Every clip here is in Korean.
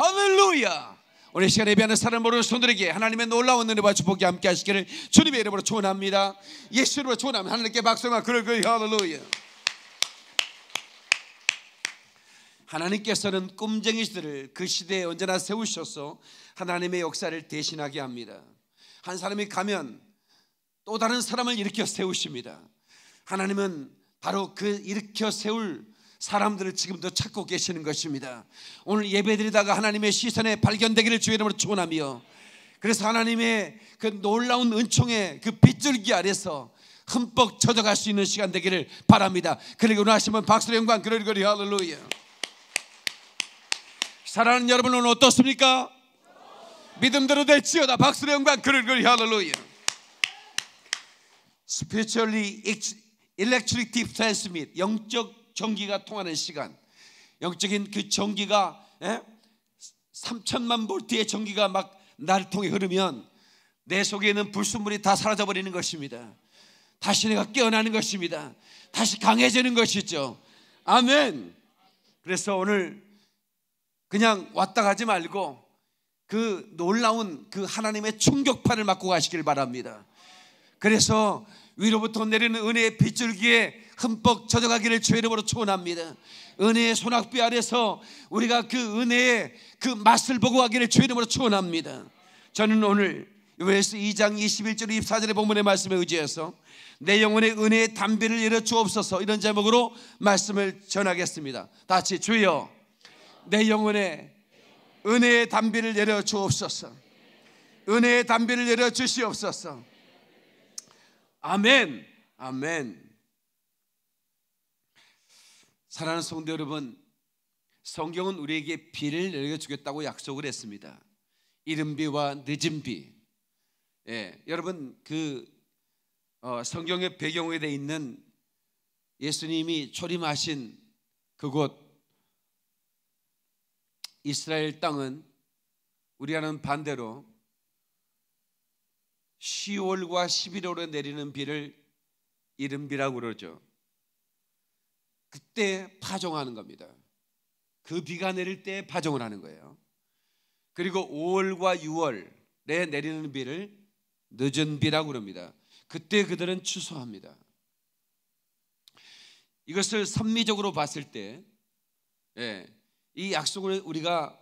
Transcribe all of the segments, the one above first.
할렐루야. 오늘 이 시간에 예배하는 사람 모르는 손들에게 하나님의 놀라운 은혜와 축복이 함께 하시기를 주님의 이름으로 축원합니다. 예수 이름으로 축원합니다. 하나님께 박수와 그럴 거예요. 할렐루야. 하나님께서는 꿈쟁이들을 그 시대에 언제나 세우셔서 하나님의 역사를 대신하게 합니다. 한 사람이 가면 또 다른 사람을 일으켜 세우십니다. 하나님은 바로 그 일으켜 세울 사람들을 지금도 찾고 계시는 것입니다. 오늘 예배드리다가 하나님의 시선에 발견되기를 주의 이름으로 축원하며 그래서 하나님의 그 놀라운 은총의 그 빗줄기 아래서 흠뻑 젖어갈 수 있는 시간 되기를 바랍니다. 그리고 원하시면 박수로 영광 그러리거리 할렐루야. 사랑하는 여러분 오늘 어떻습니까? 믿음대로 될지어다 박수로 영광 그러리거리 할렐루야. Spiritually electric deep transmit 영적 전기가 통하는 시간. 영적인 그 전기가 예? 3천만 볼트의 전기가 막 나를 통해 흐르면 내 속에 있는 불순물이 다 사라져 버리는 것입니다. 다시 내가 깨어나는 것입니다. 다시 강해지는 것이죠. 아멘. 그래서 오늘 그냥 왔다 가지 말고 그 놀라운 그 하나님의 충격파를 맞고 가시길 바랍니다. 그래서 위로부터 내리는 은혜의 빗줄기에 흠뻑 젖어가기를 주의 이름으로 축원합니다. 은혜의 소낙비 아래서 우리가 그 은혜의 그 맛을 보고 가기를 주의 이름으로 축원합니다. 저는 오늘 요에서 2장 21절 24절의 본문의 말씀에 의지해서 내 영혼의 은혜의 담비를 열어 주옵소서 이런 제목으로 말씀을 전하겠습니다. 다 같이 주여 내 영혼의 은혜의 담비를 열어 주옵소서. 은혜의 담비를 열어 주시옵소서. 아멘. 아멘. 사랑하는 성도 여러분, 성경은 우리에게 비를 내려 주겠다고 약속을 했습니다. 이른 비와 늦은 비. 예, 여러분 그 어, 성경의 배경에 돼 있는 예수님이 초림하신 그곳 이스라엘 땅은 우리와는 반대로 10월과 11월에 내리는 비를 이른비라고 그러죠. 그때 파종하는 겁니다. 그 비가 내릴 때 파종을 하는 거예요. 그리고 5월과 6월에 내리는 비를 늦은 비라고 그럽니다. 그때 그들은 추수합니다. 이것을 선미적으로 봤을 때, 예, 이 약속을 우리가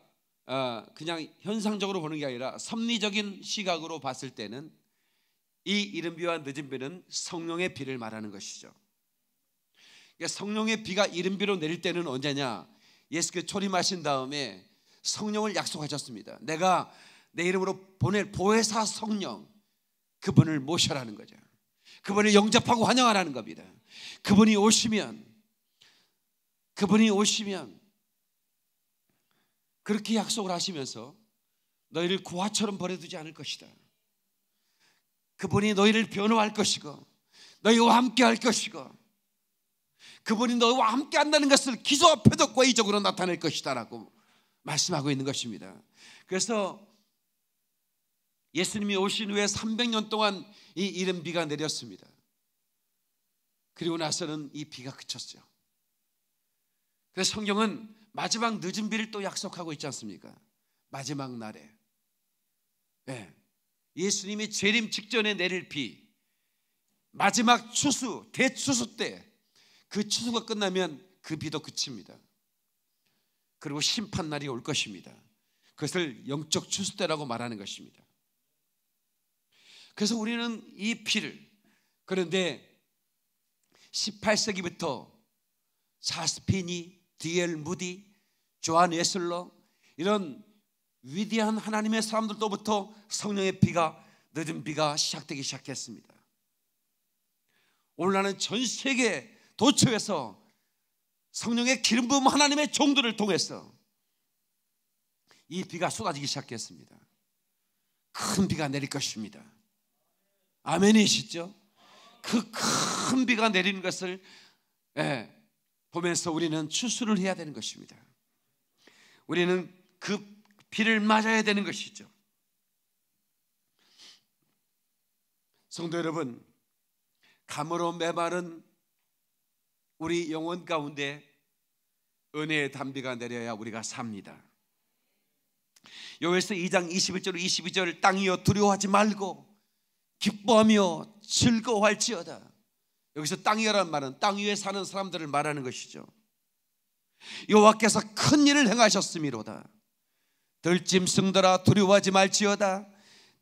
어, 그냥 현상적으로 보는 게 아니라 섭리적인 시각으로 봤을 때는 이 이른 비와 늦은 비는 성령의 비를 말하는 것이죠. 그러니까 성령의 비가 이른 비로 내릴 때는 언제냐? 예수께 초림하신 다음에 성령을 약속하셨습니다. 내가 내 이름으로 보낼 보혜사 성령 그분을 모셔라는 거죠. 그분을 영접하고 환영하라는 겁니다. 그분이 오시면 그분이 오시면 그렇게 약속을 하시면서 너희를 고아처럼 버려두지 않을 것이다. 그분이 너희를 변호할 것이고 너희와 함께 할 것이고 그분이 너희와 함께 한다는 것을 기도와 표적과 이적으로 나타낼 것이다라고 말씀하고 있는 것입니다. 그래서 예수님이 오신 후에 300년 동안 이 이른 비가 내렸습니다. 그리고 나서는 이 비가 그쳤죠. 그래서 성경은 마지막 늦은 비를 또 약속하고 있지 않습니까? 마지막 날에. 네. 예수님이 재림 직전에 내릴 비, 마지막 추수, 대추수 때 그 추수가 끝나면 그 비도 그칩니다. 그리고 심판 날이 올 것입니다. 그것을 영적 추수 때라고 말하는 것입니다. 그래서 우리는 이 피를 그런데 18세기부터 자스피니, 디엘 무디, 조한 에슬러 이런 위대한 하나님의 사람들로부터 성령의 비가 늦은 비가 시작되기 시작했습니다. 오늘날은 전 세계 도처에서 성령의 기름 부음 하나님의 종들을 통해서 이 비가 쏟아지기 시작했습니다. 큰 비가 내릴 것입니다. 아멘이시죠? 그 큰 비가 내리는 것을 예, 보면서 우리는 추수를 해야 되는 것입니다. 우리는 그 비를 맞아야 되는 것이죠. 성도 여러분, 감으로 메마른 우리 영혼 가운데 은혜의 담비가 내려야 우리가 삽니다. 요에서 2장 21절 22절 땅이여 두려워하지 말고 기뻐하며 즐거워할지어다. 여기서 땅이라는 말은 땅 위에 사는 사람들을 말하는 것이죠. 여호와께서 큰 일을 행하셨음이로다. 들짐승들아 두려워하지 말지어다.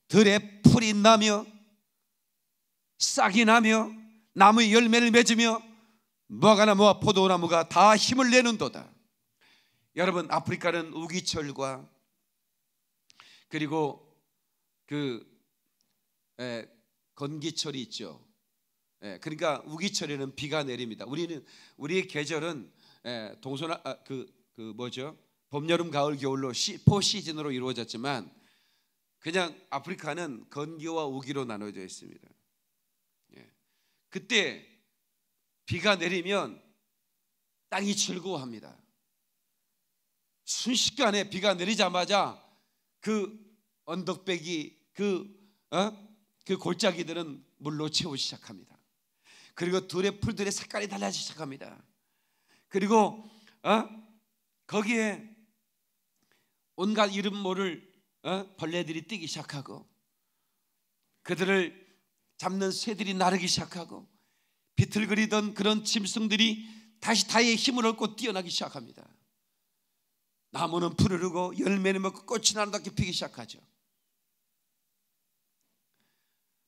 들에 풀이 나며 싹이 나며 나무 열매를 맺으며 무화과나무와 포도나무가 다 힘을 내는도다. 여러분 아프리카는 우기철과 그리고 그 에, 건기철이 있죠. 에, 그러니까 우기철에는 비가 내립니다. 우리는 우리의 계절은 에, 동서나 아, 그, 그 뭐죠? 봄, 여름, 가을, 겨울로 시, 포 시즌으로 이루어졌지만 그냥 아프리카는 건기와 우기로 나눠져 있습니다. 예. 그때 비가 내리면 땅이 즐거워합니다. 순식간에 비가 내리자마자 그 언덕배기 그, 어? 그 골짜기들은 물로 채우기 시작합니다. 그리고 들의 풀들의 색깔이 달라지기 시작합니다. 그리고 어? 거기에 온갖 이름 모를 어? 벌레들이 뛰기 시작하고 그들을 잡는 새들이 나르기 시작하고 비틀거리던 그런 짐승들이 다시 다의 힘을 얻고 뛰어나기 시작합니다. 나무는 푸르르고 열매는 먹고 꽃이 나는답게 피기 시작하죠.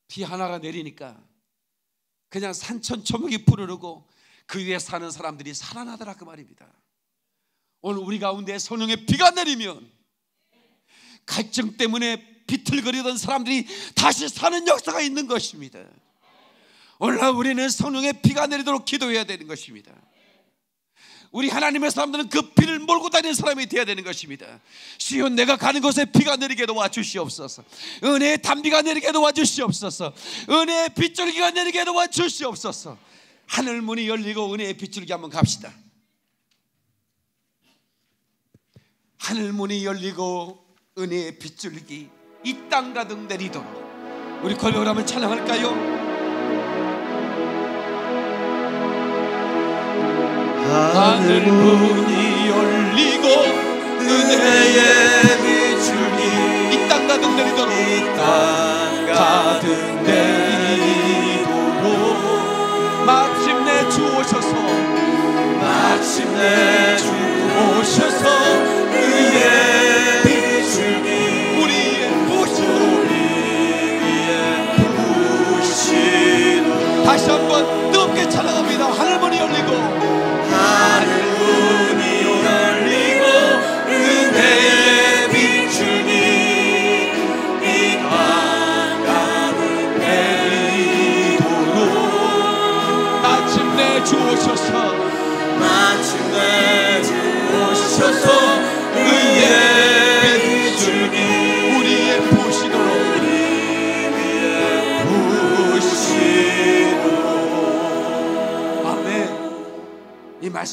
비 하나가 내리니까 그냥 산천 초목이 푸르르고 그 위에 사는 사람들이 살아나더라 그 말입니다. 오늘 우리 가운데 성령의 비가 내리면 갈증 때문에 비틀거리던 사람들이 다시 사는 역사가 있는 것입니다. 오늘날 우리는 성령의 비가 내리도록 기도해야 되는 것입니다. 우리 하나님의 사람들은 그 비를 몰고 다니는 사람이 되어야 되는 것입니다. 시온 내가 가는 곳에 비가 내리게 도와 주시옵소서. 은혜의 단비가 내리게 도와 주시옵소서. 은혜의 빗줄기가 내리게 도와 주시옵소서. 하늘 문이 열리고 은혜의 빗줄기 한번 갑시다. 하늘 문이 열리고 은혜의 빗줄기 이 땅 가득 내리도록 우리 걸려을 한번 찬양할까요? 하늘 문이 열리고 은혜의 비줄기 이땅 가득 내리도록. 이 땅 가득 내리도록. 마침내 주 오셔서. 마침내 주 오셔서 의의 다시 한번 뜨겁게 찬양합니다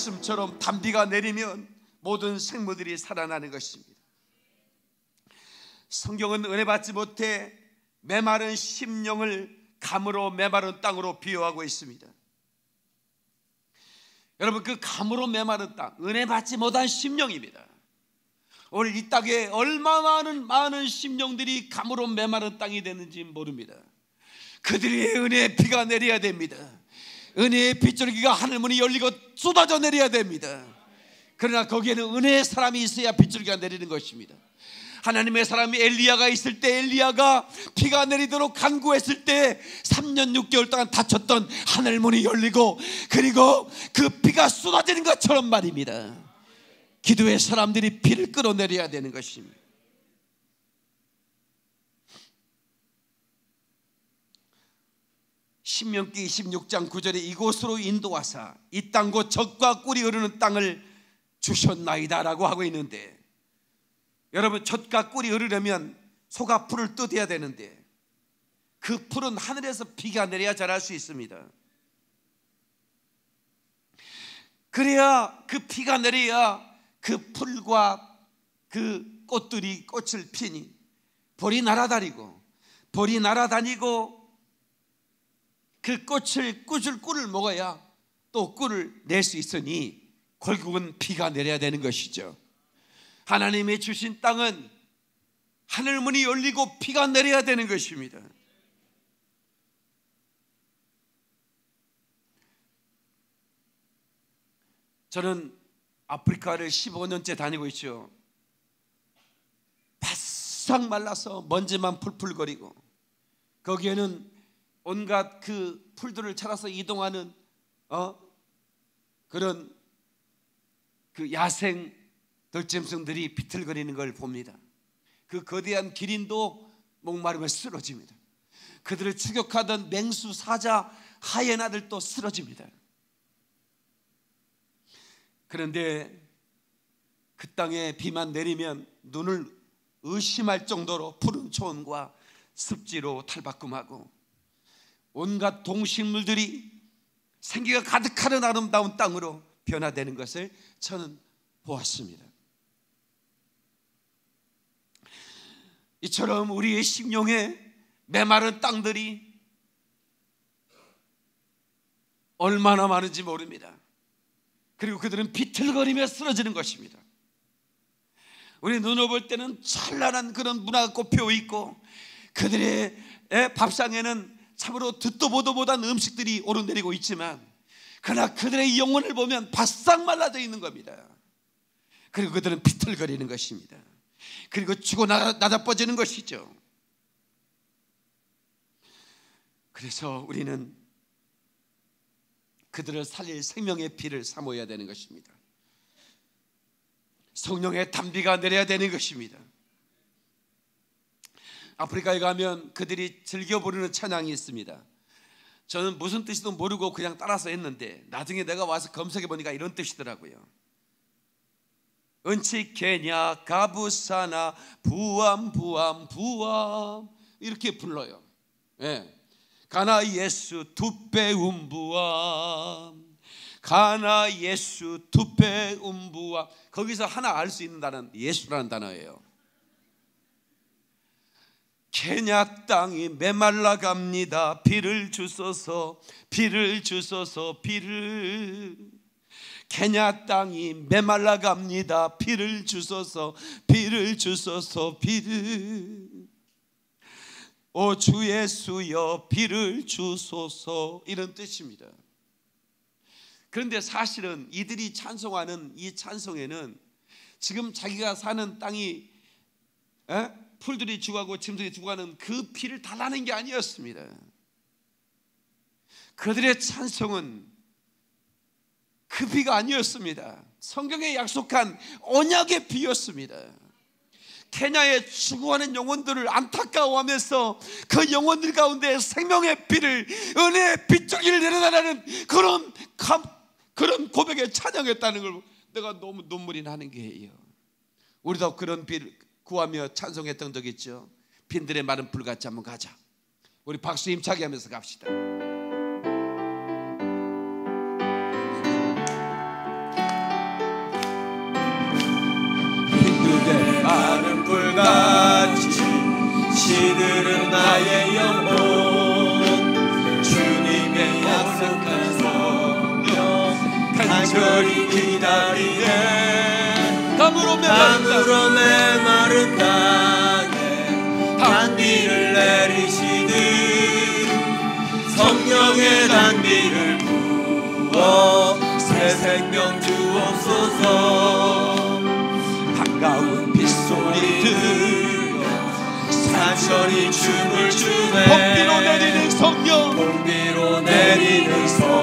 말씀처럼 단비가 내리면 모든 생물들이 살아나는 것입니다. 성경은 은혜 받지 못해 메마른 심령을 감으로 메마른 땅으로 비유하고 있습니다. 여러분 그 감으로 메마른 땅, 은혜 받지 못한 심령입니다. 오늘 이 땅에 얼마나 많은 많은 심령들이 감으로 메마른 땅이 되는지 모릅니다. 그들의 은혜의 비가 내려야 됩니다. 은혜의 빗줄기가 하늘문이 열리고 쏟아져 내려야 됩니다. 그러나 거기에는 은혜의 사람이 있어야 빗줄기가 내리는 것입니다. 하나님의 사람이 엘리야가 있을 때 엘리야가 비가 내리도록 간구했을 때 3년 6개월 동안 닫혔던 하늘 문이 열리고 그리고 그 비가 쏟아지는 것처럼 말입니다. 기도의 사람들이 비를 끌어내려야 되는 것입니다. 신명기 26장 9절에 이곳으로 인도하사 이 땅곧 젖과 꿀이 흐르는 땅을 주셨나이다라고 하고 있는데 여러분 젖과 꿀이 흐르려면 소가 풀을 뜯어야 되는데 그 풀은 하늘에서 비가 내려야 자랄 수 있습니다. 그래야 그 비가 내려야 그 풀과 그 꽃들이 꽃을 피니 벌이 날아다니고 벌이 날아다니고 그 꽃을 꿀을 꿀을 먹어야 또 꿀을 낼 수 있으니 결국은 비가 내려야 되는 것이죠. 하나님이 주신 땅은 하늘 문이 열리고 비가 내려야 되는 것입니다. 저는 아프리카를 15년째 다니고 있죠. 바싹 말라서 먼지만 풀풀거리고 거기에는 온갖 그 풀들을 찾아서 이동하는 어 그런 그 야생 들짐승들이 비틀거리는 걸 봅니다. 그 거대한 기린도 목마르면 쓰러집니다. 그들을 추격하던 맹수, 사자, 하이에나들도 쓰러집니다. 그런데 그 땅에 비만 내리면 눈을 의심할 정도로 푸른 초원과 습지로 탈바꿈하고 온갖 동식물들이 생기가 가득하는 아름다운 땅으로 변화되는 것을 저는 보았습니다. 이처럼 우리의 심령에 메마른 땅들이 얼마나 많은지 모릅니다. 그리고 그들은 비틀거리며 쓰러지는 것입니다. 우리 눈을 볼 때는 찬란한 그런 문화가 꽃피어 있고 그들의 밥상에는 참으로 듣도 보도 못한 음식들이 오르내리고 있지만 그러나 그들의 영혼을 보면 바싹 말라져 있는 겁니다. 그리고 그들은 비틀거리는 것입니다. 그리고 죽어 나다빠지는 것이죠. 그래서 우리는 그들을 살릴 생명의 피를 사모해야 되는 것입니다. 성령의 담비가 내려야 되는 것입니다. 아프리카에 가면 그들이 즐겨 부르는 찬양이 있습니다. 저는 무슨 뜻인지도 모르고 그냥 따라서 했는데 나중에 내가 와서 검색해 보니까 이런 뜻이더라고요. 은치 케냐 가부사나 부암 부암 부암 이렇게 불러요. 예. 가나 예수 두배 음부함 가나 예수 두배 음부함 거기서 하나 알 수 있는 단어는 예수라는 단어예요 케냐 땅이 메말라 갑니다. 비를 주소서 비를 주소서 비를. 케냐 땅이 메말라 갑니다. 비를 주소서 비를 주소서 비를. 오 주 예수여 비를 주소서. 이런 뜻입니다. 그런데 사실은 이들이 찬송하는 이 찬송에는 지금 자기가 사는 땅이 에? 풀들이 죽어가고 짐승이 죽어가는 그 피를 달라는 게 아니었습니다. 그들의 찬송은 그 비가 아니었습니다. 성경에 약속한 언약의 비였습니다. 케냐에 추구하는 영혼들을 안타까워하면서 그 영혼들 가운데 생명의 피를 은혜의 빗줄기를 내려달라는 그런 감, 그런 고백에 찬양했다는 걸 내가 너무 눈물이 나는 게예요. 우리도 그런 비를 구하며 찬송했던 적 있죠. 빈들의 마른 불같이 한번 가자. 우리 박수 힘차게 하면서 갑시다. 마른 불같이 시들은 나의 영혼 주님의 약속한 성령 간절히 기다리네 담으로 메 마른 땅에 단비를 내리시듯 성령의 단비를 부어 새 생명 주옵소서. 반가운 빗소리 들려 산천이 춤을 추네. 봄비로 내리는 성령. 봄비로 내리는 성령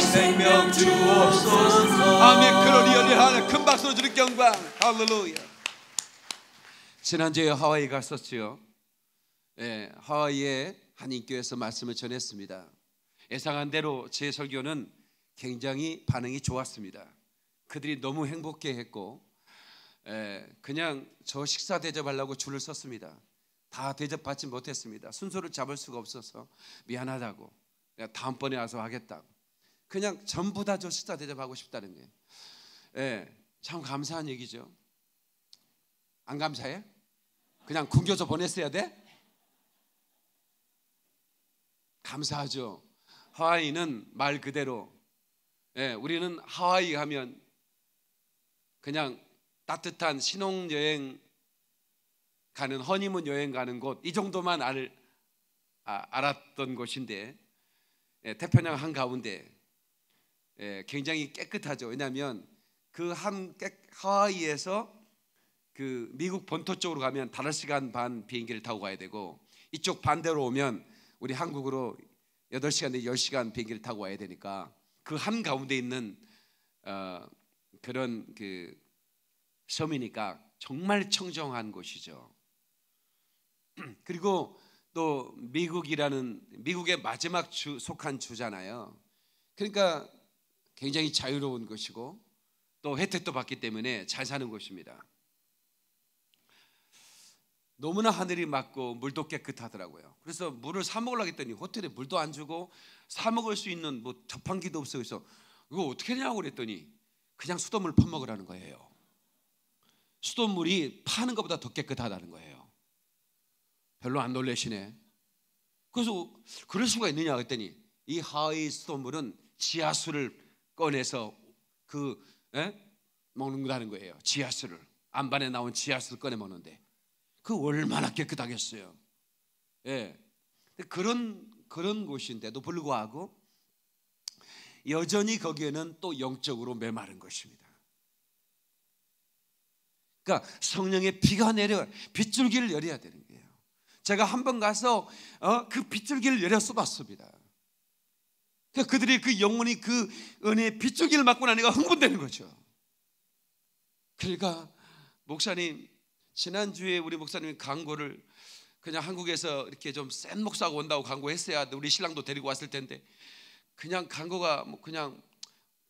생명 주옵소서. 아멘. 그러리어리 하나 큰 박수로 주는 경방 할렐루야. 지난주에 하와이 갔었지요. 예, 하와이에 한인교회에서 말씀을 전했습니다. 예상한 대로 제 설교는 굉장히 반응이 좋았습니다. 그들이 너무 행복해 했고 예, 그냥 저 식사 대접하려고 줄을 섰습니다. 다 대접받지 못했습니다. 순서를 잡을 수가 없어서 미안하다고. 다음번에 와서 하겠다고 그냥 전부 다저 식사 대접하고 싶다는 거예요 예, 참 감사한 얘기죠. 안 감사해? 그냥 굶겨서 보냈어야 돼? 감사하죠. 하와이는 말 그대로 예, 우리는 하와이 하면 그냥 따뜻한 신혼여행 가는 허니문 여행 가는 곳 이 정도만 알, 아, 알았던 곳인데 예, 태평양 한 가운데 예, 굉장히 깨끗하죠. 왜냐하면 그한 하와이에서 그 미국 본토 쪽으로 가면 다섯 시간 반 비행기를 타고 가야 되고 이쪽 반대로 오면 우리 한국으로 8시간 내 10시간 비행기를 타고 와야 되니까 그 한 가운데 있는 어, 그런 그 섬이니까 정말 청정한 곳이죠. 그리고 또 미국이라는 미국의 마지막 주 속한 주잖아요. 그러니까 굉장히 자유로운 것이고 또 혜택도 받기 때문에 잘 사는 곳입니다. 너무나 하늘이 맑고 물도 깨끗하더라고요. 그래서 물을 사 먹으려고 했더니 호텔에 물도 안 주고 사 먹을 수 있는 뭐 자판기도 없어 그래서 이거 어떻게 하냐고 그랬더니 그냥 수돗물 퍼먹으라는 거예요. 수돗물이 파는 것보다 더 깨끗하다는 거예요. 별로 안 놀래시네. 그래서 그럴 수가 있느냐 그랬더니 이 하와이 수돗물은 지하수를 꺼내서 그 에? 먹는다는 거예요. 지하수를 안반에 나온 지하수를 꺼내 먹는데 그 얼마나 깨끗하겠어요. 예. 그런 그런 곳인데도 불구하고 여전히 거기에는 또 영적으로 메마른 것입니다. 그러니까 성령의 비가 내려 빗줄기를 열어야 되는 거예요. 제가 한 번 가서 어, 그 빗줄기를 열어 쏟았습니다. 그들이 그 영혼이 그 은혜의 빗줄기를 맞고 나니까 흥분되는 거죠. 그러니까 목사님 지난주에 우리 목사님이 광고를 그냥 한국에서 이렇게 좀 센 목사가 온다고 광고했어야 우리 신랑도 데리고 왔을 텐데 그냥 광고가 뭐 그냥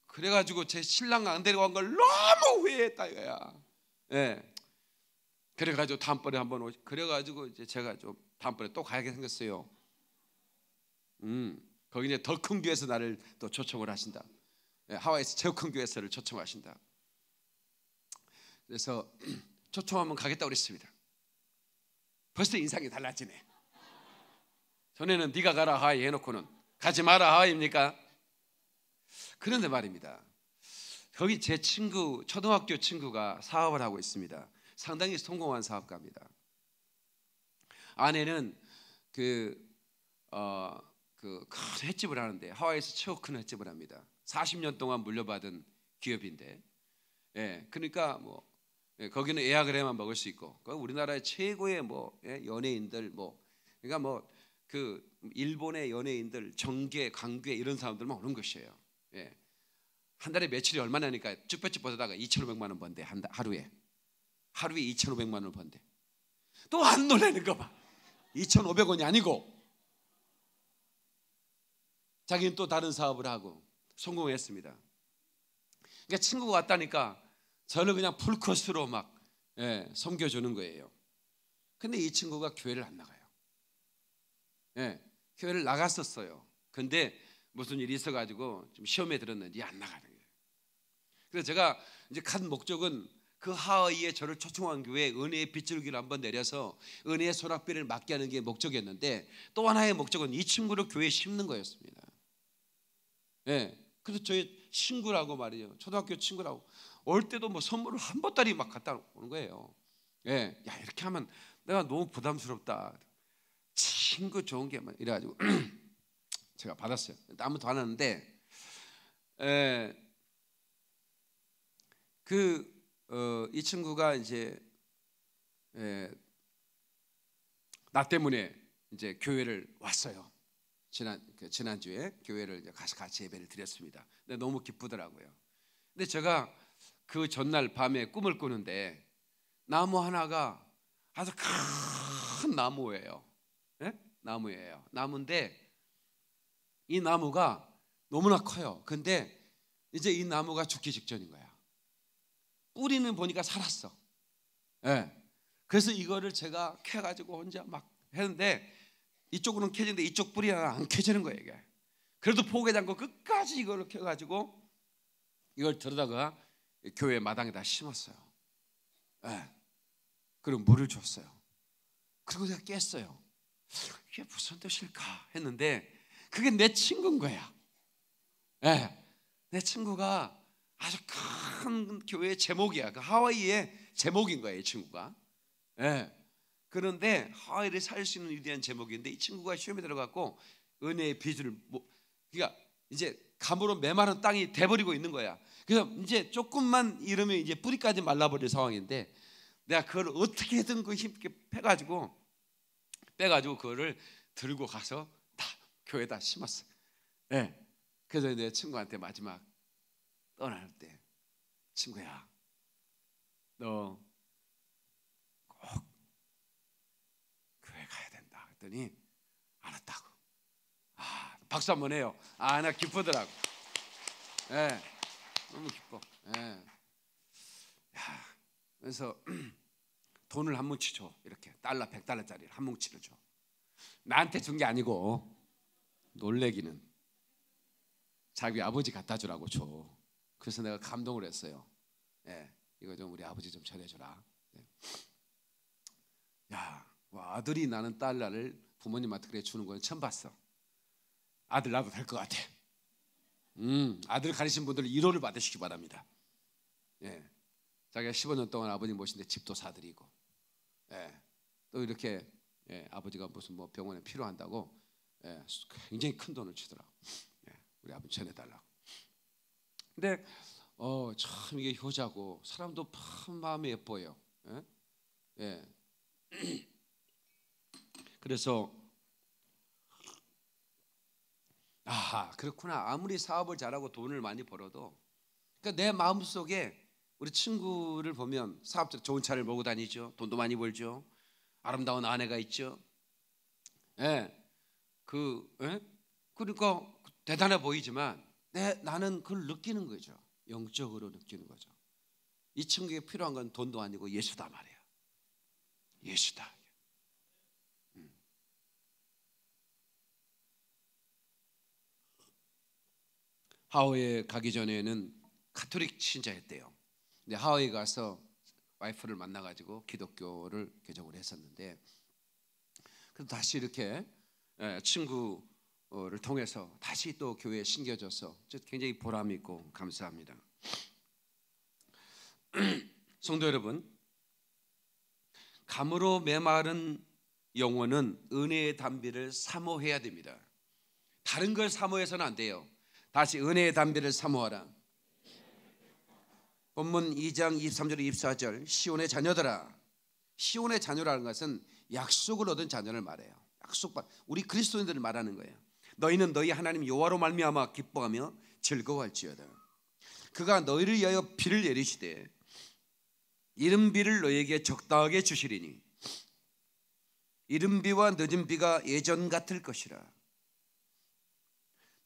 그래가지고 제 신랑 안 데리고 간 걸 너무 후회했다 이거야. 예. 그래가지고 다음번에 한번 오 그래가지고 이제 제가 좀 다음번에 또 가야게 생겼어요. 음, 거기 이제 더 큰 교회에서 나를 또 초청을 하신다. 예, 하와이에서 제일 큰 교회에서를 초청하신다. 그래서 초청하면 가겠다 그랬습니다. 벌써 인상이 달라지네. 전에는 네가 가라 하와이 해놓고는 가지 마라 하와이입니까? 그런데 말입니다. 거기 제 친구 초등학교 친구가 사업을 하고 있습니다. 상당히 성공한 사업가입니다. 아내는 그 어, 그 큰 횟집을 하는데 하와이에서 최고 큰 횟집을 합니다. 40년 동안 물려받은 기업인데, 예, 그러니까 뭐 예, 거기는 예약을 해만 먹을 수 있고 그 우리나라의 최고의 뭐 예, 연예인들 뭐 그러니까 뭐 그 일본의 연예인들 정계 강괴 이런 사람들만 오는 것이에요. 예. 한 달에 며칠이 얼마나니까 쭈뼛쭈 뻗다가 2,500만 원 번대 한 하루에 하루에 2,500만 원 번대 또 안 놀라는 거 봐. 2,500원이 아니고 자기는 또 다른 사업을 하고 성공했습니다. 그러니까 친구가 왔다니까 저를 그냥 풀코스로 막 예, 섬겨주는 거예요. 근데 이 친구가 교회를 안 나가요. 예, 교회를 나갔었어요. 근데 무슨 일이 있어가지고 좀 시험에 들었는지 안 나가는 거예요. 그래서 제가 이제 간 목적은 그 하와이에 저를 초청한 교회 은혜의 빗줄기를 한번 내려서 은혜의 소낙비를 맡게 하는 게 목적이었는데 또 하나의 목적은 이 친구를 교회에 심는 거였습니다. 예. 그래서 저희 친구라고 말이에요. 초등학교 친구라고. 올 때도 뭐 선물을 한 보따리 막 갖다 오는 거예요. 예, 야 이렇게 하면 내가 너무 부담스럽다. 친구 좋은 게만 이래가지고 제가 받았어요. 아무도 안 하는데 에, 그이 어, 친구가 이제 에, 나 때문에 이제 교회를 왔어요. 지난 그 지난주에 교회를 가서 같이 예배를 드렸습니다. 근데 너무 기쁘더라고요. 근데 제가 그 전날 밤에 꿈을 꾸는데 나무 하나가 아주 큰 나무예요. 네? 나무예요. 나무인데 이 나무가 너무나 커요. 근데 이제 이 나무가 죽기 직전인 거야. 뿌리는 보니까 살았어. 네. 그래서 이거를 제가 캐가지고 혼자 막 했는데 이쪽으로는 캐지는데 이쪽 뿌리 하나 안 캐지는 거예요. 이게. 그래도 포개 담고 끝까지 이걸 캐가지고 이걸 들여다가 교회 마당에다 심었어요. 네. 그리고 물을 줬어요. 그리고 내가 깼어요. 이게 무슨 뜻일까 했는데 그게 내 친구인 거야. 네, 내 친구가 아주 큰 교회 제목이야. 그 하와이의 제목인 거야, 이 친구가. 네. 그런데 하와이를 살수 있는 위대한 제목인데 이 친구가 시험에 들어갔고 은혜의 비주를 뭐, 그러니까 이제 감으로 메마른 땅이 돼버리고 있는 거야. 그래서 이제 조금만 이러면 이제 뿌리까지 말라버릴 상황인데 내가 그걸 어떻게든 그 힘있게 빼가지고 빼가지고 그거를 들고 가서 다 교회에다 심었어. 예. 네. 그래서 내 친구한테 마지막 떠날 때 친구야, 너 꼭 교회 가야 된다. 그랬더니 알았다고. 아, 박수 한번 해요. 아, 나 기쁘더라고. 예. 네. 너무 기뻐. 예. 야, 그래서 돈을 한 뭉치 줘. 이렇게 달러 100달러짜리를 한 뭉치를 줘. 나한테 준 게 아니고 놀래기는 자기 아버지 갖다 주라고 줘. 그래서 내가 감동을 했어요. 예, 이거 좀 우리 아버지 좀 전해주라. 예. 야, 뭐 아들이 나는 달러를 부모님한테 그래 주는 건 처음 봤어. 아들 나도 될 것 같아. 음, 아들 가리신 분들 1호를 받으시기 바랍니다. 예, 자기가 15년 동안 아버님 모신데 집도 사드리고, 예, 또 이렇게 예, 아버지가 무슨 뭐 병원에 필요한다고 예, 굉장히 큰 돈을 주더라고. 예, 우리 아버지 전해달라고. 근데 어, 참 이게 효자고 사람도 참 마음이 예뻐요. 예? 예. 그래서 아 그렇구나. 아무리 사업을 잘하고 돈을 많이 벌어도 그러니까 내 마음 속에 우리 친구를 보면 사업자 좋은 차를 몰고 다니죠. 돈도 많이 벌죠. 아름다운 아내가 있죠. 예, 그 예? 그러니까 대단해 보이지만 내 나는 그걸 느끼는 거죠. 영적으로 느끼는 거죠. 이 친구에게 필요한 건 돈도 아니고 예수다 말이야. 예수다 하와이에 가기 전에는 카톨릭 신자였대요. 근데 하와이 가서 와이프를 만나가지고 기독교를 개종을 했었는데 그래서 다시 이렇게 예, 친구를 통해서 다시 또 교회에 신겨져서 굉장히 보람 있고 감사합니다. 성도 여러분, 감으로 메마른 영혼은 은혜의 담비를 사모해야 됩니다. 다른 걸 사모해서는 안 돼요. 다시 은혜의 담비를 사모하라. 본문 2장 23절 24절 시온의 자녀들아 시온의 자녀라는 것은 약속을 얻은 자녀를 말해요. 약속받 우리 그리스도인들을 말하는 거예요. 너희는 너희 하나님 여호와로 말미암아 기뻐하며 즐거워할지어다. 그가 너희를 위하여 비를 내리시되 이른 비를 너희에게 적당하게 주시리니 이른 비와 늦은 비가 예전 같을 것이라.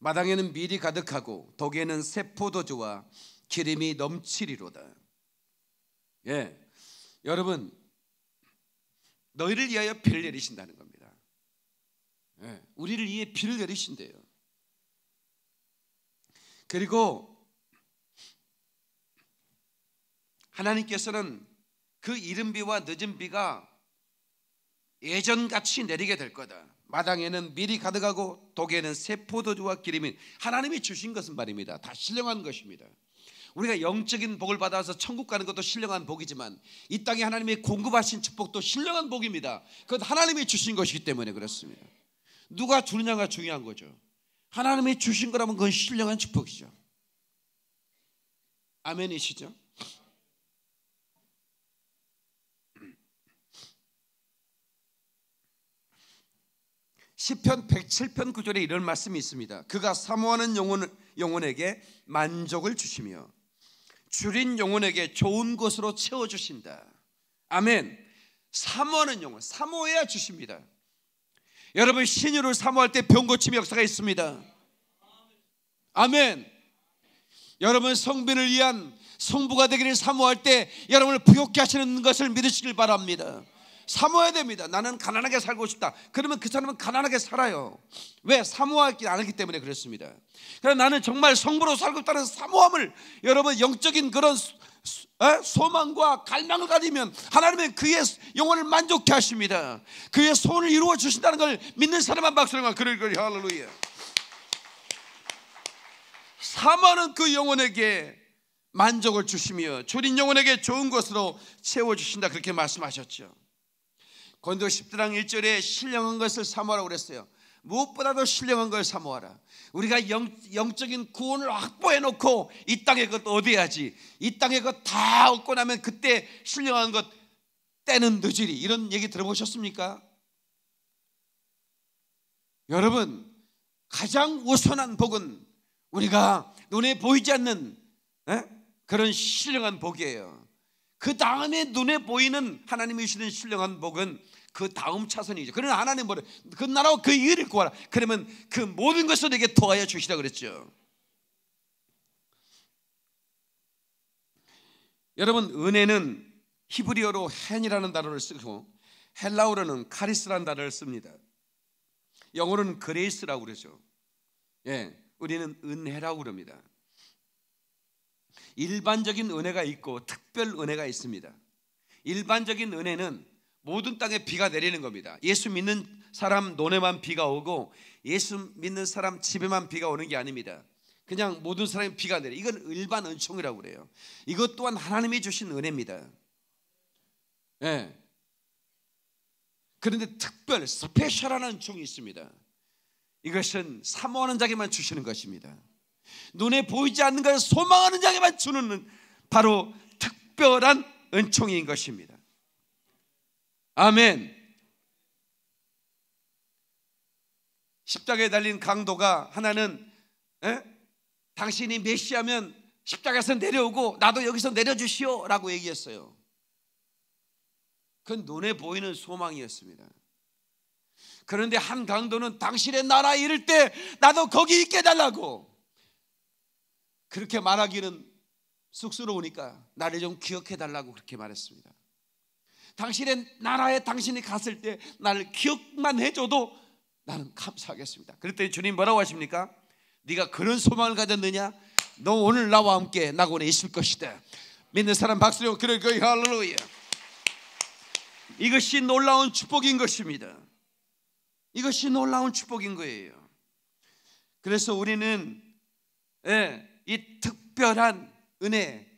마당에는 밀이 가득하고 독에는 새 포도주와 기름이 넘치리로다. 예, 여러분 너희를 위하여 비를 내리신다는 겁니다. 예, 우리를 위해 비를 내리신대요. 그리고 하나님께서는 그 이른 비와 늦은 비가 예전같이 내리게 될 거다. 마당에는 밀이 가득하고 독에는 새 포도주와 기름이 하나님이 주신 것은 말입니다. 다 신령한 것입니다. 우리가 영적인 복을 받아서 천국 가는 것도 신령한 복이지만 이 땅에 하나님이 공급하신 축복도 신령한 복입니다. 그것 하나님이 주신 것이기 때문에 그렇습니다. 누가 주느냐가 중요한 거죠. 하나님이 주신 거라면 그건 신령한 축복이죠. 아멘이시죠? 시편 107편 9절에 이런 말씀이 있습니다. 그가 사모하는 영혼, 영혼에게 만족을 주시며 줄인 영혼에게 좋은 것으로 채워 주신다. 아멘. 사모하는 영혼, 사모해야 주십니다. 여러분 신유를 사모할 때 병 고침 역사가 있습니다. 아멘. 여러분 성빈을 위한 성부가 되기를 사모할 때 여러분을 부욕케 하시는 것을 믿으시길 바랍니다. 사모해야 됩니다. 나는 가난하게 살고 싶다. 그러면 그 사람은 가난하게 살아요. 왜? 사모하지 않았기 때문에 그렇습니다. 그래서 나는 정말 성부로 살고 싶다는 사모함을 여러분 영적인 그런 소망과 갈망을 가지면 하나님은 그의 영혼을 만족케 하십니다. 그의 소원을 이루어 주신다는 걸 믿는 사람만 박수를 그럴 거리 할렐루야. 사모하는 그 영혼에게 만족을 주시며 주린 영혼에게 좋은 것으로 채워 주신다 그렇게 말씀하셨죠. 권도 10장 1절에 신령한 것을 사모하라고 그랬어요. 무엇보다도 신령한 걸 사모하라. 우리가 영, 영적인 구원을 확보해 놓고 이 땅의 것 얻어야지. 이 땅의 것 다 얻고 나면 그때 신령한 것 때는 늦으리. 이런 얘기 들어보셨습니까? 여러분, 가장 우선한 복은 우리가 눈에 보이지 않는 에? 그런 신령한 복이에요. 그 다음에 눈에 보이는 하나님이 주시는 신령한 복은 그 다음 차선이죠. 그러나 하나님 뭐래? 그 나라와 그 일을 구하라. 그러면 그 모든 것을 내게 더하여 주시라 그랬죠. 여러분 은혜는 히브리어로 헨이라는 단어를 쓰고 헬라어로는 카리스라는 단어를 씁니다. 영어로는 grace라고 그러죠. 예, 우리는 은혜라고 그럽니다. 일반적인 은혜가 있고 특별 은혜가 있습니다. 일반적인 은혜는 모든 땅에 비가 내리는 겁니다. 예수 믿는 사람 논에만 비가 오고 예수 믿는 사람 집에만 비가 오는 게 아닙니다. 그냥 모든 사람이 비가 내려. 이건 일반 은총이라고 그래요. 이것 또한 하나님이 주신 은혜입니다. 예. 네. 그런데 특별 스페셜한 은총이 있습니다. 이것은 사모하는 자에게만 주시는 것입니다. 눈에 보이지 않는 것을 소망하는 자에게만 주는 바로 특별한 은총인 것입니다. 아멘. 십자가에 달린 강도가 하나는 에? 당신이 메시아면 십자가에서 내려오고 나도 여기서 내려주시오라고 얘기했어요. 그건 눈에 보이는 소망이었습니다. 그런데 한 강도는 당신의 나라에 이를 때 나도 거기 있게 달라고 그렇게 말하기는 쑥스러우니까 나를 좀 기억해 달라고 그렇게 말했습니다. 당신의 나라에 당신이 갔을 때 나를 기억만 해줘도 나는 감사하겠습니다. 그랬더니 주님 뭐라고 하십니까? 네가 그런 소망을 가졌느냐? 너 오늘 나와 함께 낙원에 있을 것이다. 믿는 사람 박수로 그럴 거예요. 할렐루야. 이것이 놀라운 축복인 것입니다. 이것이 놀라운 축복인 거예요. 그래서 우리는 예, 이 특별한 은혜,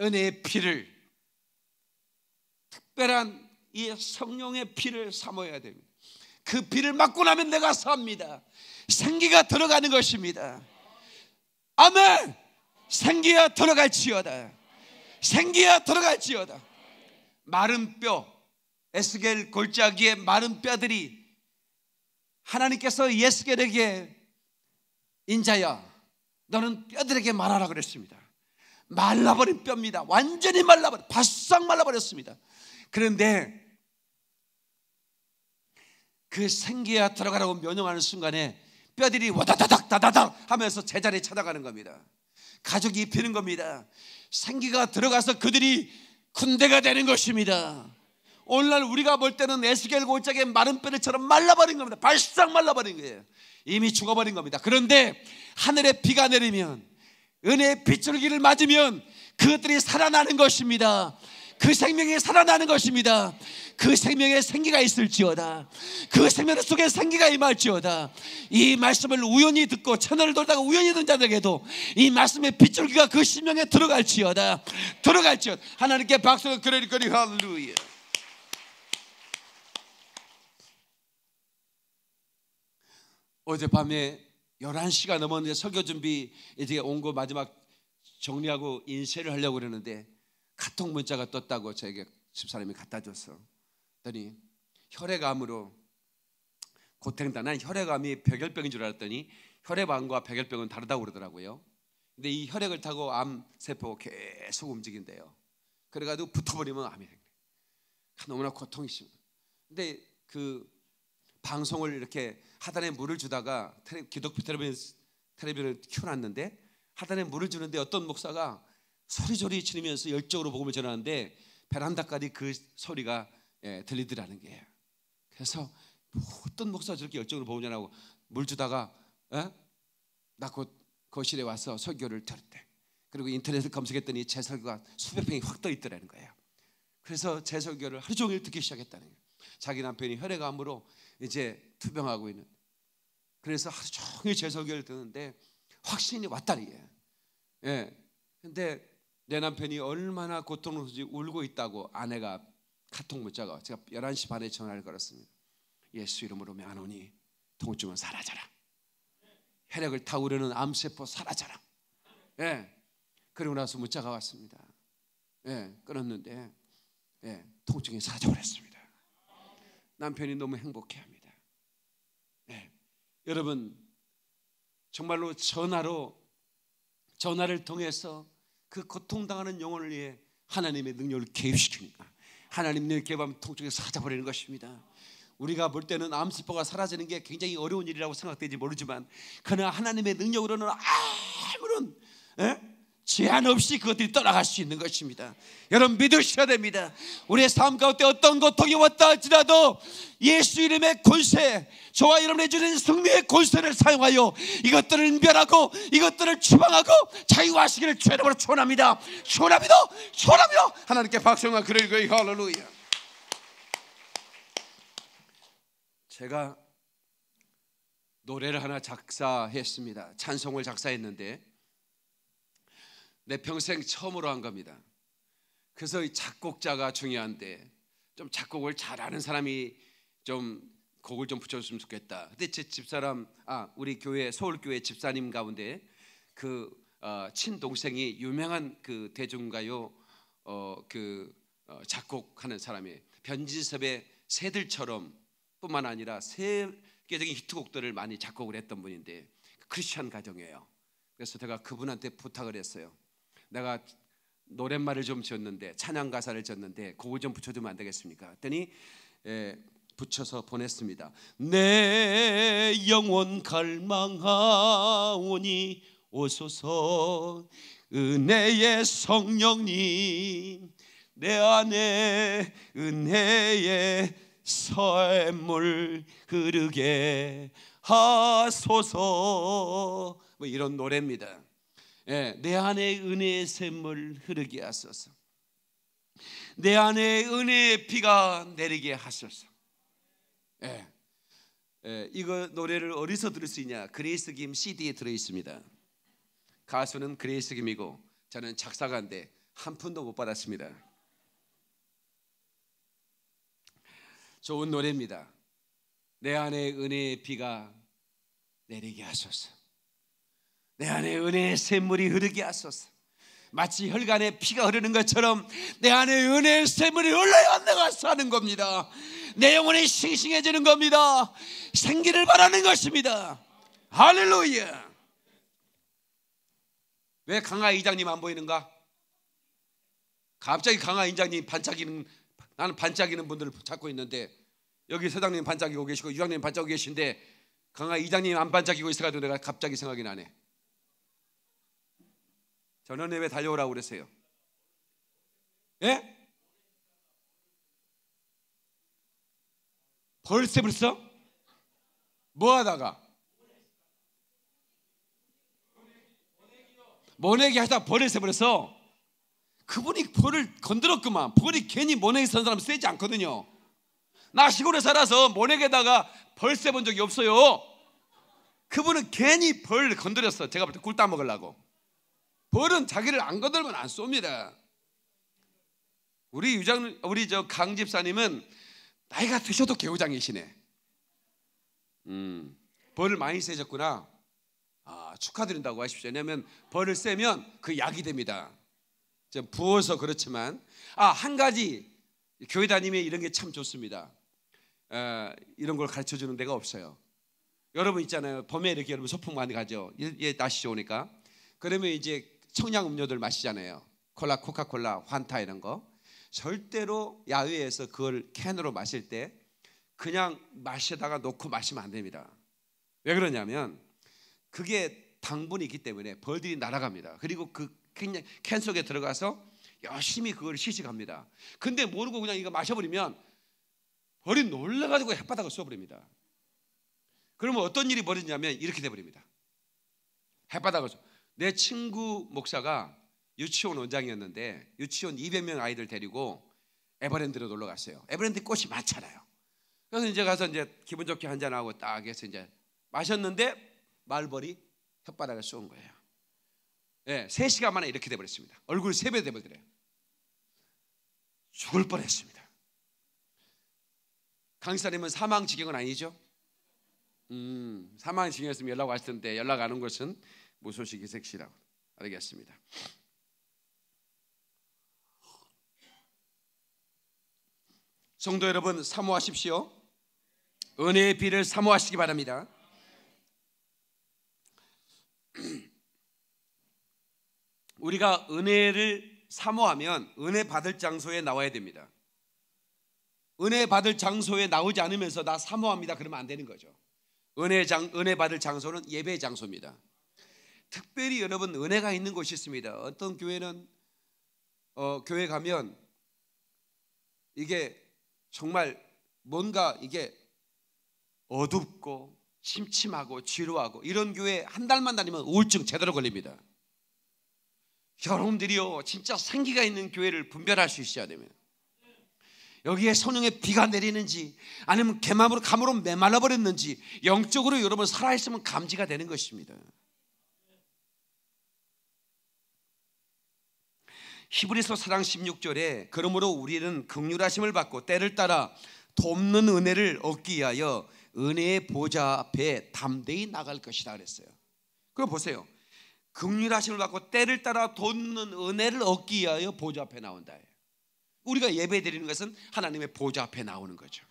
은혜의 피를 특별한 이 성령의 피를 사모해야 됩니다. 그 피를 맞고 나면 내가 삽니다. 생기가 들어가는 것입니다. 아멘. 생기가 들어갈지어다. 생기가 들어갈지어다. 마른 뼈, 에스겔 골짜기의 마른 뼈들이 하나님께서 예스겔에게 인자야, 너는 뼈들에게 말하라 그랬습니다. 말라버린 뼈입니다. 완전히 말라버려, 바싹 말라버렸습니다. 그런데 그 생기야 들어가라고 명령하는 순간에 뼈들이 와다다닥 다다닥 하면서 제자리에 찾아가는 겁니다. 가족이 입히는 겁니다. 생기가 들어가서 그들이 군대가 되는 것입니다. 오늘날 우리가 볼 때는 에스겔 골짜기의 마른 뼈들처럼 말라버린 겁니다. 발싹 말라버린 거예요. 이미 죽어버린 겁니다. 그런데 하늘에 비가 내리면 은혜의 빗줄기를 맞으면 그것들이 살아나는 것입니다. 그 생명이 살아나는 것입니다. 그 생명에 생기가 있을지어다. 그 생명 속에 생기가 임할지어다. 이 말씀을 우연히 듣고 채널을 돌다가 우연히 듣는 자들에게도 이 말씀의 빗줄기가 그 심령에 들어갈지어다. 들어갈지어다. 하나님께 박수를 그러리거리 할렐루야. 어젯밤에 11시가 넘었는데 설교 준비 이제 온 거 마지막 정리하고 인쇄를 하려고 그러는데 카톡 문자가 떴다고 저에게 집사람이 갖다 줬어. 그랬더니 혈액암으로 고탱다. 난 혈액암이 백혈병인 줄 알았더니 혈액암과 백혈병은 다르다고 그러더라고요. 근데 이 혈액을 타고 암 세포가 계속 움직인대요. 그래가지고 붙어버리면 암이 된 거예요. 너무나 고통이 심. 근데 그 방송을 이렇게 하단에 물을 주다가 기독교 텔레비전 텔레비전을 켜놨는데 하단에 물을 주는데 어떤 목사가 소리소리 치면서 열정으로 복음을 전하는데 베란다까지 그 소리가 예, 들리더라는 거예요. 그래서 어떤 목사 저렇게 열정을 보느냐고 물 주다가 예? 나곧 거실에 와서 설교를 들었대. 그리고 인터넷을 검색했더니 제 설교가 수백 평이 확 떠 있더라는 거예요. 그래서 제 설교를 하루 종일 듣기 시작했다는 거예요. 자기 남편이 혈액암으로 이제 투병하고 있는. 그래서 하루 종일 제 설교를 듣는데 확신이 왔다는 거예요. 예. 근데 내 남편이 얼마나 고통스러운지 울고 있다고 아내가 카톡 문자가 제가 11시 반에 전화를 걸었습니다. 예수 이름으로 명하노니 통증은 사라져라. 혈액을 타오르는 암세포 사라져라. 예. 그리고 나서 문자가 왔습니다. 예, 끊었는데 예, 통증이 사라져버렸습니다. 남편이 너무 행복해합니다. 예, 여러분 정말로 전화로 전화를 통해서 그 고통당하는 영혼을 위해 하나님의 능력을 개입시키니까 하나님 능력 개입하면 통증이 사라져버리는 것입니다. 우리가 볼 때는 암세포가 사라지는 게 굉장히 어려운 일이라고 생각되지 모르지만 그러나 하나님의 능력으로는 아무런 에? 제한 없이 그것들이 떠나갈 수 있는 것입니다. 여러분 믿으셔야 됩니다. 우리의 삶 가운데 어떤 고통이 왔다 할지라도 예수 이름의 권세, 저와 여러분의 주는 승리의 권세를 사용하여 이것들을 멸하고 이것들을 추방하고 자유하시기를 죄로 초원합니다. 초원합니다. 초원합니다. 하나님께 박수와 그를 거이 할렐루야. 제가 노래를 하나 작사했습니다. 찬송을 작사했는데 내 평생 처음으로 한 겁니다. 그래서 이 작곡자가 중요한데 좀 작곡을 잘하는 사람이 좀 곡을 좀 붙여줬으면 좋겠다. 근데 제 집사람, 아 우리 교회 서울교회 집사님 가운데 그 어, 친동생이 유명한 그 대중가요 어, 그 어, 작곡하는 사람이 변진섭의 새들처럼 뿐만 아니라 세계적인 히트곡들을 많이 작곡을 했던 분인데 크리스천 가정이에요. 그래서 제가 그분한테 부탁을 했어요. 내가 노랫말을 좀 지었는데 찬양 가사를 지었는데 곡을 좀 붙여주면 안 되겠습니까? 했더니 예, 붙여서 보냈습니다. 내 영혼 갈망하오니 오소서 은혜의 성령님 내 안에 은혜의 샘물 흐르게 하소서 뭐 이런 노래입니다. 예, 내 안에 은혜의 샘물 흐르게 하소서. 내 안에 은혜의 비가 내리게 하소서. 예, 예, 이거 노래를 어디서 들을 수 있냐? 그레이스 김 CD에 들어 있습니다. 가수는 그레이스 김이고 저는 작사가인데 한 푼도 못 받았습니다. 좋은 노래입니다. 내 안에 은혜의 비가 내리게 하소서. 내 안에 은혜의 샘물이 흐르게 하소서. 마치 혈관에 피가 흐르는 것처럼 내 안에 은혜의 샘물이 흘러야 내가 사는 겁니다. 내 영혼이 싱싱해지는 겁니다. 생기를 바라는 것입니다. 할렐루야. 왜 강하 이장님 안 보이는가? 갑자기 강하 이장님 반짝이는 나는 반짝이는 분들을 찾고 있는데 여기 서장님 반짝이고 계시고 유장님 반짝이고 계신데 강하 이장님 안 반짝이고 있어가지고 내가 갑자기 생각이 나네. 전원에 왜 달려오라고 그랬어요? 예? 벌써 벌써? 뭐 하다가? 모내기 하다 벌에서 버렸어. 그분이 벌을 건드렸구만. 벌이 괜히 모내기 선 사람 세지 않거든요. 나 시골에 살아서 모내기에다가 벌새 본 적이 없어요. 그분은 괜히 벌 건드렸어. 제가 볼 때 꿀 따먹으려고. 벌은 자기를 안 거들면 안 쏩니다. 우리 유장 우리 저 강 집사님은 나이가 드셔도 개우장이시네. 음, 벌을 많이 세졌구나. 아, 축하드린다고 하십시오. 왜냐하면 벌을 세면 그 약이 됩니다. 좀 부어서 그렇지만 아한 가지 교회 다니면 이런 게 참 좋습니다. 어, 이런 걸 가르쳐 주는 데가 없어요. 여러분 있잖아요. 봄에 이렇게 여러분 소풍 많이 가죠. 예, 날씨 좋으니까. 그러면 이제 청량 음료들 마시잖아요. 콜라, 코카콜라, 환타 이런 거. 절대로 야외에서 그걸 캔으로 마실 때 그냥 마시다가 놓고 마시면 안 됩니다. 왜 그러냐면 그게 당분이 있기 때문에 벌들이 날아갑니다. 그리고 그캔 속에 들어가서 열심히 그걸 시식합니다. 근데 모르고 그냥 이거 마셔버리면 벌이 놀라가지고 햇바닥을 쏘버립니다. 그러면 어떤 일이 벌어지냐면 이렇게 돼버립니다. 햇바닥을 쏘. 내 친구 목사가 유치원 원장이었는데 유치원 200명 아이들 데리고 에버랜드로 놀러 갔어요. 에버랜드 꽃이 많잖아요. 그래서 이제 가서 이제 기분 좋게 한잔 하고 딱 해서 이제 마셨는데 말벌이 혓바닥을 쏜 거예요. 예, 3시간 만에 이렇게 돼 버렸습니다. 얼굴 세배 돼 버려요. 죽을 뻔했습니다. 강사님은 사망 지경은 아니죠? 음, 사망 지경이었으면 연락 왔을 텐데 연락 안 온 것은 무소식이 색시라고 알겠습니다. 성도 여러분 사모하십시오. 은혜의 비를 사모하시기 바랍니다. 우리가 은혜를 사모하면 은혜 받을 장소에 나와야 됩니다. 은혜 받을 장소에 나오지 않으면서 나 사모합니다. 그러면 안 되는 거죠. 은혜 장 은혜 받을 장소는 예배 장소입니다. 특별히 여러분 은혜가 있는 곳이 있습니다. 어떤 교회는 어, 교회 가면 이게 정말 뭔가 이게 어둡고 침침하고 지루하고 이런 교회 한 달만 다니면 우울증 제대로 걸립니다. 여러분들이요 진짜 생기가 있는 교회를 분별할 수 있어야 됩니다. 여기에 성령의 비가 내리는지 아니면 개마으로 감으로 메말라 버렸는지 영적으로 여러분 살아 있으면 감지가 되는 것입니다. 히브리서 4장 16절에 그러므로 우리는 극률하심을 받고 때를 따라 돕는 은혜를 얻기 위하여 은혜의 보좌 앞에 담대히 나갈 것이다 그랬어요. 그거 보세요. 극률하심을 받고 때를 따라 돕는 은혜를 얻기 위하여 보좌 앞에 나온다. 우리가 예배 드리는 것은 하나님의 보좌 앞에 나오는 거죠.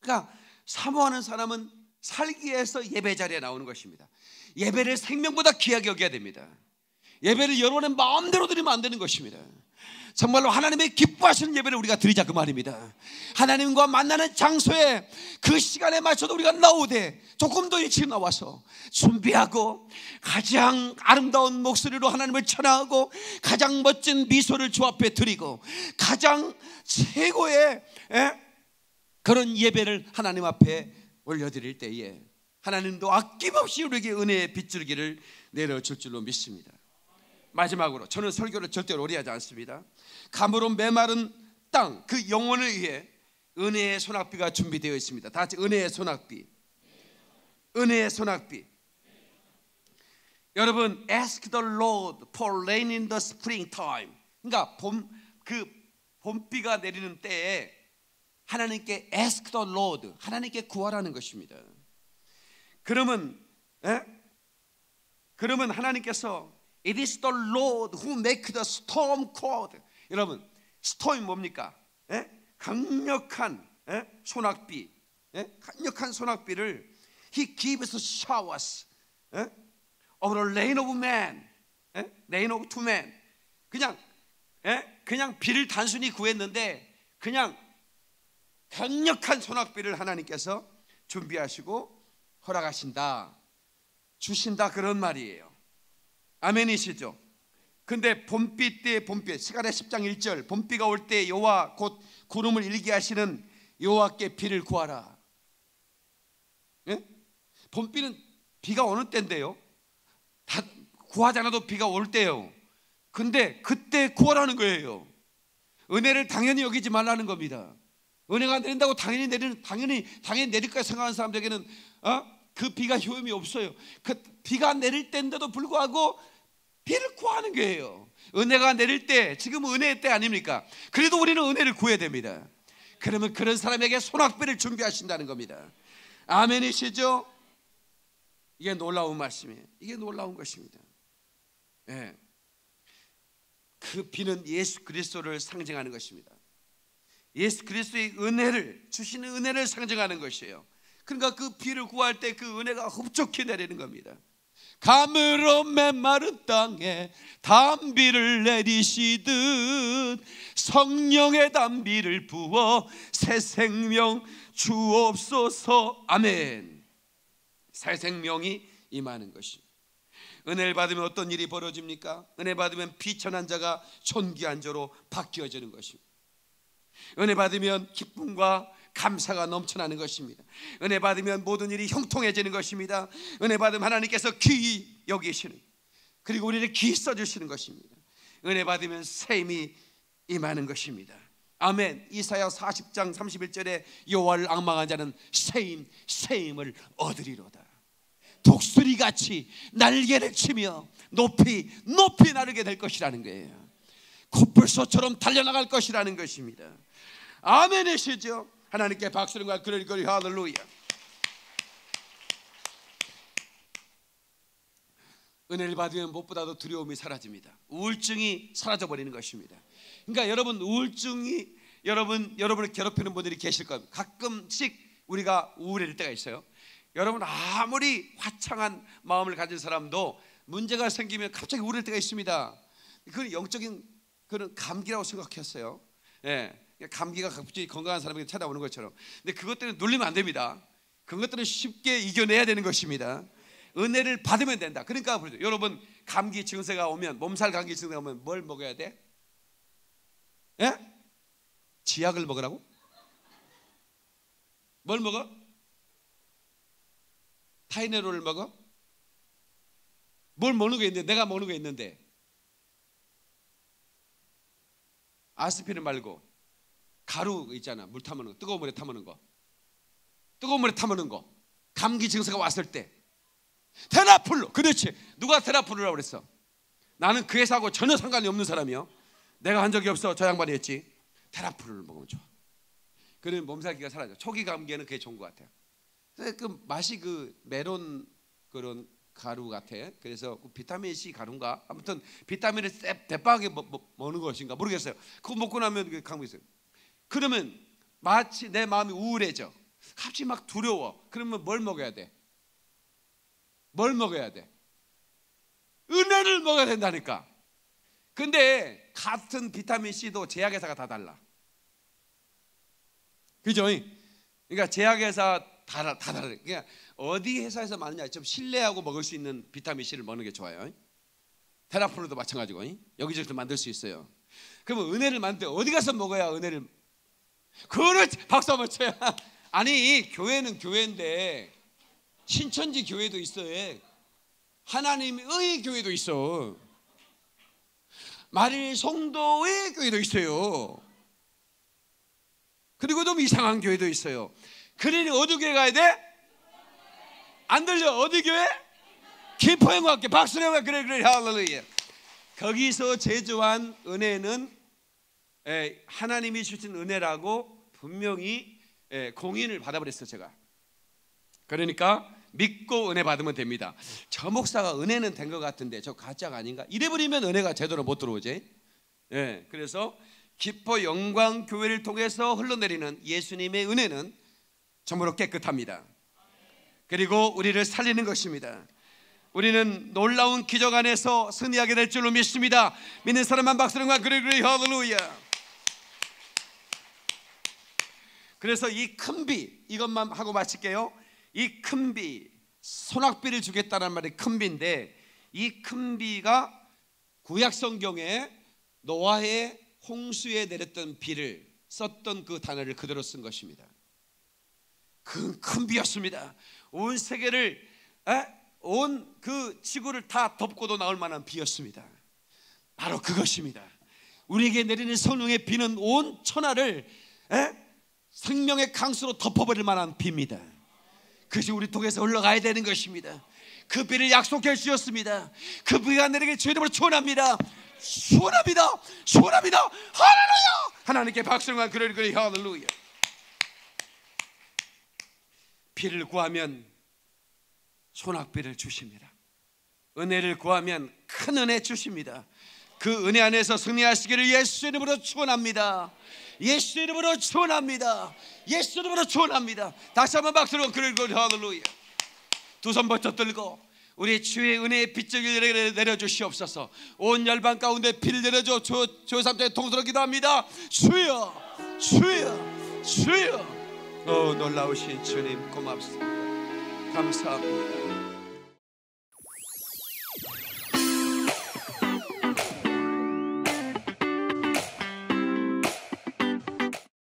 그러니까 사모하는 사람은 살기 위해서 예배 자리에 나오는 것입니다. 예배를 생명보다 귀하게 여겨야 됩니다. 예배를 여러분의 마음대로 드리면 안 되는 것입니다. 정말로 하나님의 기뻐하시는 예배를 우리가 드리자 그 말입니다. 하나님과 만나는 장소에 그 시간에 맞춰도 우리가 나오되 조금 더 일찍 나와서 준비하고 가장 아름다운 목소리로 하나님을 찬양하고 가장 멋진 미소를 주 앞에 드리고 가장 최고의 에? 그런 예배를 하나님 앞에 올려드릴 때에 하나님도 아낌없이 우리에게 은혜의 빗줄기를 내려줄 줄로 믿습니다. 마지막으로 저는 설교를 절대로 오래 하지 않습니다. 가물은 메마른 땅 그 영혼을 위해 은혜의 소낙비가 준비되어 있습니다. 다 같이 은혜의 소낙비. 은혜의 소낙비. 여러분 ask the Lord for rain in the springtime. 그러니까 봄 그 봄비가 내리는 때에 하나님께 ask the Lord 하나님께 구하라는 것입니다. 그러면 에? 그러면 하나님께서 It is the Lord who make the storm cold. 여러분, 스톰이 뭡니까? 에? 강력한 에? 소낙비, 에? 강력한 소낙비를 He gives showers 에? of the rain of man, 에? rain of two men. 그냥 에? 그냥 비를 단순히 구했는데 그냥 강력한 소낙비를 하나님께서 준비하시고 허락하신다, 주신다 그런 말이에요. 아멘이시죠? 근데 봄비 때 봄비 시간의 10장 1절 봄비가 올 때 여호와 곧 구름을 일게 하시는 여호와께 비를 구하라. 예? 봄비는 비가 오는 때인데요. 다 구하지 않아도 비가 올 때요. 근데 그때 구하라는 거예요. 은혜를 당연히 여기지 말라는 겁니다. 은혜가 내린다고 당연히 내리는 당연히 당연히 내릴까 생각하는 사람들에게는 어? 그 비가 효험이 없어요. 그 비가 내릴 때인데도 불구하고 비를 구하는 거예요. 은혜가 내릴 때 지금 은혜의 때 아닙니까? 그래도 우리는 은혜를 구해야 됩니다. 그러면 그런 사람에게 소낙비를 준비하신다는 겁니다. 아멘이시죠? 이게 놀라운 말씀이에요. 이게 놀라운 것입니다. 네. 그 비는 예수 그리스도를 상징하는 것입니다. 예수 그리스도의 은혜를 주시는 은혜를 상징하는 것이에요. 그러니까 그 비를 구할 때 그 은혜가 흡족히 내리는 겁니다. 감으로 메마른 땅에 담비를 내리시듯 성령의 담비를 부어 새 생명 주옵소서 아멘 새 생명이 임하는 것입니다 은혜를 받으면 어떤 일이 벌어집니까? 은혜 받으면 비천한 자가 존귀한 자로 바뀌어지는 것입니다. 은혜 받으면 기쁨과 감사가 넘쳐나는 것입니다. 은혜 받으면 모든 일이 형통해지는 것입니다. 은혜 받으면 하나님께서 귀히 여기시는 그리고 우리를 귀히 써주시는 것입니다. 은혜 받으면 샘이 임하는 것입니다. 아멘. 이사야 40장 31절에 여호와를 악망한 자는 세임 세임을 얻으리로다. 독수리 같이 날개를 치며 높이 높이 나르게 될 것이라는 거예요. 코뿔소처럼 달려나갈 것이라는 것입니다. 아멘이시죠? 하나님께 박수를 그럴 거리 할렐루야. 은혜를 받으면 무엇보다도 두려움이 사라집니다. 우울증이 사라져 버리는 것입니다. 그러니까 여러분 우울증이 여러분 여러분을 괴롭히는 분들이 계실 겁니다. 가끔씩 우리가 우울해질 때가 있어요. 여러분 아무리 화창한 마음을 가진 사람도 문제가 생기면 갑자기 우울할 때가 있습니다. 그건 영적인 그런 감기라고 생각했어요. 예. 감기가 갑자기 건강한 사람에게 찾아오는 것처럼. 근데 그것 때문에 놀리면 안 됩니다. 그것들은 쉽게 이겨내야 되는 것입니다. 은혜를 받으면 된다. 그러니까 여러분 감기 증세가 오면 몸살 감기 증세가 오면 뭘 먹어야 돼? 예? 지약을 먹으라고? 뭘 먹어? 타이네롤을 먹어? 뭘 먹는 게 있는데 내가 먹는 게 있는데 아스피린 말고 가루 있잖아. 물 타먹는 거. 뜨거운 물에 타먹는 거. 뜨거운 물에 타먹는 거. 감기 증세가 왔을 때. 테라플루. 그렇지. 누가 테라플루라고 그랬어? 나는 그 회사하고 전혀 상관이 없는 사람이요. 내가 한 적이 없어. 저 양반이 했지. 테라플루를 먹으면 좋아. 그러면 몸살기가 사라져. 초기 감기에는 그게 좋은 것 같아요. 그 맛이 그 메론 그런 가루 같아. 그래서 그 비타민 C 가루인가? 아무튼 비타민을 대빵하게 먹는 것인가 모르겠어요. 그거 먹고 나면 그 감기 있어요 그러면 마치 내 마음이 우울해져 갑자기 막 두려워 그러면 뭘 먹어야 돼? 뭘 먹어야 돼? 은혜를 먹어야 된다니까. 근데 같은 비타민 C도 제약회사가 다 달라. 그죠? 그러니까 제약회사 다, 다 다르. 그러니까 어디 회사에서 많느냐 좀 신뢰하고 먹을 수 있는 비타민 C를 먹는 게 좋아요. 테라프로도 마찬가지고 여기저기서 만들 수 있어요. 그러면 은혜를 만들 때 어디 가서 먹어야 은혜를? 그렇지 박수 한번 쳐요. 아니 교회는 교회인데 신천지 교회도 있어요. 하나님의 교회도 있어. 마릴 성도의 교회도 있어요. 그리고 좀 이상한 교회도 있어요. 그러니 어디 교회 가야 돼? 안 들려? 어디 교회? 김포행과학교 박수령과 그래 그래 할렐루야. 거기서 제조한 은혜는 하나님이 주신 은혜라고 분명히 공인을 받아버렸어요 제가. 그러니까 믿고 은혜 받으면 됩니다. 저 목사가 은혜는 된 것 같은데 저 가짜가 아닌가? 이래버리면 은혜가 제대로 못 들어오지. 예, 그래서 기뻐 영광 교회를 통해서 흘러내리는 예수님의 은혜는 전부로 깨끗합니다. 그리고 우리를 살리는 것입니다. 우리는 놀라운 기적 안에서 승리하게 될 줄로 믿습니다. 믿는 사람만 박수령과 그래 할렐루야. 그래서 이 큰 비 이것만 하고 마칠게요. 이 큰 비, 소낙비를 주겠다는 말이 큰 비인데 이 큰 비가 구약 성경에 노아의 홍수에 내렸던 비를 썼던 그 단어를 그대로 쓴 것입니다. 그 큰 비였습니다. 온 세계를 온 그 지구를 다 덮고도 나올 만한 비였습니다. 바로 그것입니다. 우리에게 내리는 성령의 비는 온 천하를 에? 생명의 강수로 덮어버릴 만한 비입니다. 그것이 우리 통해서 흘러가야 되는 것입니다. 그 비를 약속해 주셨습니다. 그 비가 내리게 주 이름으로 축원합니다. 축원합니다. 축원합니다. 할렐루야! 하나님께 박수와 그를 그리 할렐루야. 비를 구하면 소낙비를 주십니다. 은혜를 구하면 큰 은혜 주십니다. 그 은혜 안에서 승리하시기를 예수 이름으로 축원합니다. 예수 이름으로 축원합니다. 예수 이름으로 축원합니다. 다시 한번 박수로 그를 그 할렐루야. 두손 벌쩍 들고 우리 주의 은혜의 빗줄기를 내려 주시옵소서. 온 열방 가운데 피를 내려줘 주 주삼대 통수로 기도합니다. 주여, 주여, 주여. 오 놀라우신 주님 고맙습니다. 감사합니다.